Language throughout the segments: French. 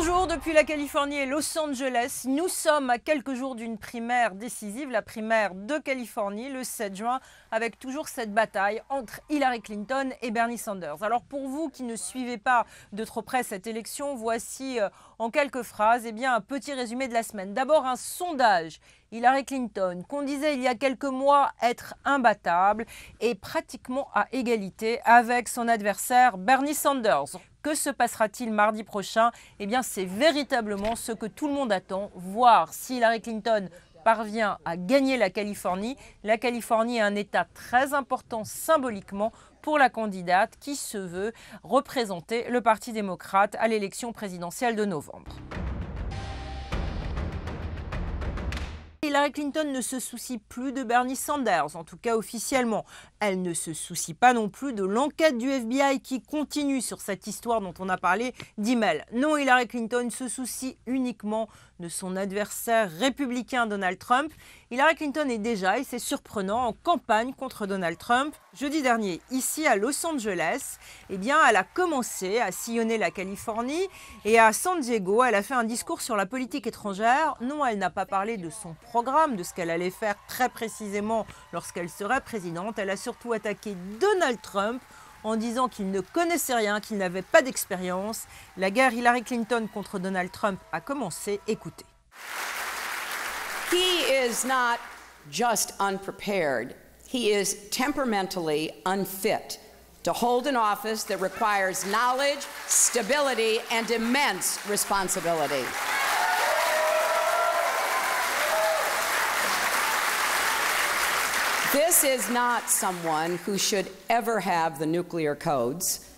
Bonjour depuis la Californie et Los Angeles. Nous sommes à quelques jours d'une primaire décisive, la primaire de Californie, le 7 juin, avec toujours cette bataille entre Hillary Clinton et Bernie Sanders. Alors pour vous qui ne suivez pas de trop près cette élection, voici euh, en quelques phrases eh bien, un petit résumé de la semaine. D'abord un sondage. Hillary Clinton, qu'on disait il y a quelques mois être imbattable, est pratiquement à égalité avec son adversaire Bernie Sanders. Que se passera-t-il mardi prochain? Eh bien, c'est véritablement ce que tout le monde attend, voir si Hillary Clinton parvient à gagner la Californie. La Californie est un État très important symboliquement pour la candidate qui se veut représenter le Parti démocrate à l'élection présidentielle de novembre. Hillary Clinton ne se soucie plus de Bernie Sanders, en tout cas officiellement. Elle ne se soucie pas non plus de l'enquête du FBI qui continue sur cette histoire dont on a parlé d'email. Non, Hillary Clinton se soucie uniquement de son adversaire républicain Donald Trump. Hillary Clinton est déjà, et c'est surprenant, en campagne contre Donald Trump. Jeudi dernier, ici à Los Angeles, eh bien, elle a commencé à sillonner la Californie et à San Diego, elle a fait un discours sur la politique étrangère. Non, elle n'a pas parlé de son programme, de ce qu'elle allait faire très précisément lorsqu'elle serait présidente. Elle a surtout attaqué Donald Trump en disant qu'il ne connaissait rien, qu'il n'avait pas d'expérience. La guerre Hillary Clinton contre Donald Trump a commencé. Écoutez. He is not just unprepared, he is temperamentally unfit to hold an office that requires knowledge, stability, and immense responsibility. This is not someone who should ever have the nuclear codes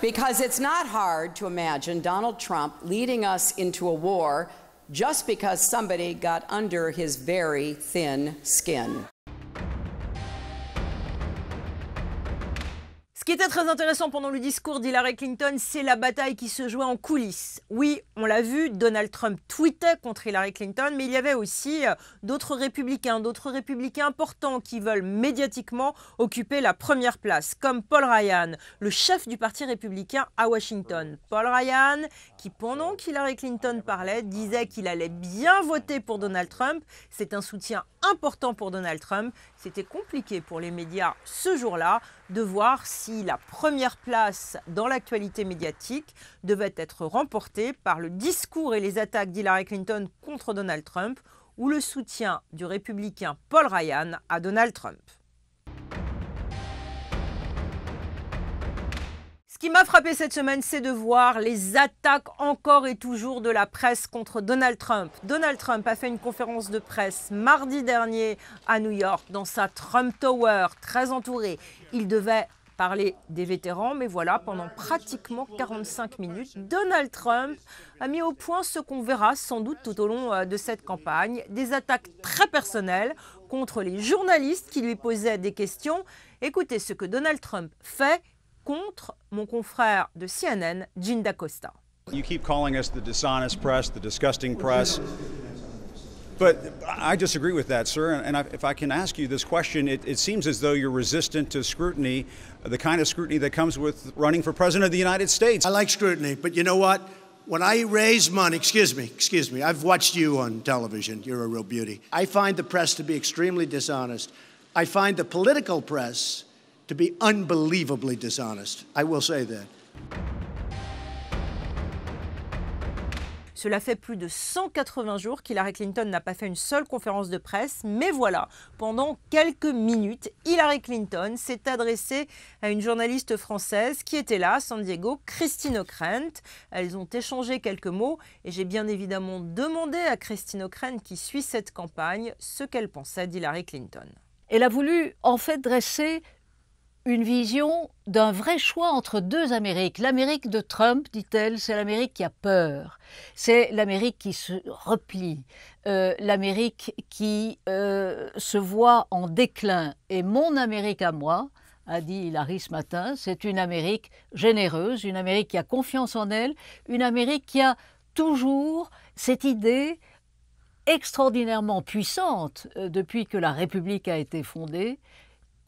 because it's not hard to imagine Donald Trump leading us into a war just because somebody got under his very thin skin. Ce qui était très intéressant pendant le discours d'Hillary Clinton, c'est la bataille qui se jouait en coulisses. Oui, on l'a vu, Donald Trump tweetait contre Hillary Clinton, mais il y avait aussi euh, d'autres républicains, d'autres républicains importants qui veulent médiatiquement occuper la première place, comme Paul Ryan, le chef du Parti républicain à Washington. Paul Ryan, qui pendant qu'Hillary Clinton parlait, disait qu'il allait bien voter pour Donald Trump. C'est un soutien important pour Donald Trump. C'était compliqué pour les médias ce jour-là de voir si la première place dans l'actualité médiatique devait être remportée par le discours et les attaques d'Hillary Clinton contre Donald Trump ou le soutien du républicain Paul Ryan à Donald Trump. Qui m'a frappé cette semaine, c'est de voir les attaques encore et toujours de la presse contre Donald Trump. Donald Trump a fait une conférence de presse mardi dernier à New York dans sa Trump Tower, très entouré. Il devait parler des vétérans, mais voilà, pendant pratiquement 45 minutes, Donald Trump a mis au point ce qu'on verra sans doute tout au long euh, de cette campagne, des attaques très personnelles contre les journalistes qui lui posaient des questions. Écoutez ce que Donald Trump fait contre mon confrère de CNN, Jim D'Acosta. You keep calling us the dishonest press, the disgusting press. But I disagree with that, sir. And if I can ask you this question, it, it, seems as though you're resistant to scrutiny, the kind of scrutiny that comes with running for president of the United States. I like scrutiny, but you know what? When I raise money, excuse me, excuse me, I've watched you on television. You're a real beauty. I find the press to be extremely dishonest. I find the political press to be unbelievably dishonest. I will say that. Cela fait plus de 180 jours qu'Hillary Clinton n'a pas fait une seule conférence de presse, mais voilà, pendant quelques minutes, Hillary Clinton s'est adressée à une journaliste française qui était là à San Diego, Christine O'Krent. Elles ont échangé quelques mots et j'ai bien évidemment demandé à Christine O'Krent, qui suit cette campagne, ce qu'elle pensait d'Hillary Clinton. Elle a voulu en fait dresser une vision d'un vrai choix entre deux Amériques. L'Amérique de Trump, dit-elle, c'est l'Amérique qui a peur, c'est l'Amérique qui se replie, euh, l'Amérique qui euh, se voit en déclin. Et mon Amérique à moi, a dit Hilary ce matin, c'est une Amérique généreuse, une Amérique qui a confiance en elle, une Amérique qui a toujours cette idée extraordinairement puissante euh, depuis que la République a été fondée,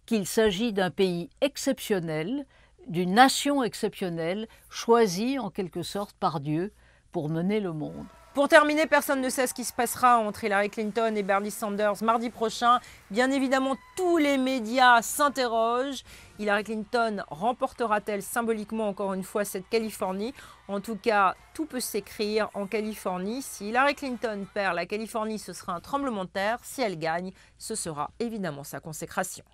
qu'il s'agit d'un pays exceptionnel, d'une nation exceptionnelle, choisie en quelque sorte par Dieu pour mener le monde. Pour terminer, personne ne sait ce qui se passera entre Hillary Clinton et Bernie Sanders mardi prochain. Bien évidemment, tous les médias s'interrogent. Hillary Clinton remportera-t-elle symboliquement encore une fois cette Californie? En tout cas, tout peut s'écrire en Californie. Si Hillary Clinton perd la Californie, ce sera un tremblement de terre. Si elle gagne, ce sera évidemment sa consécration.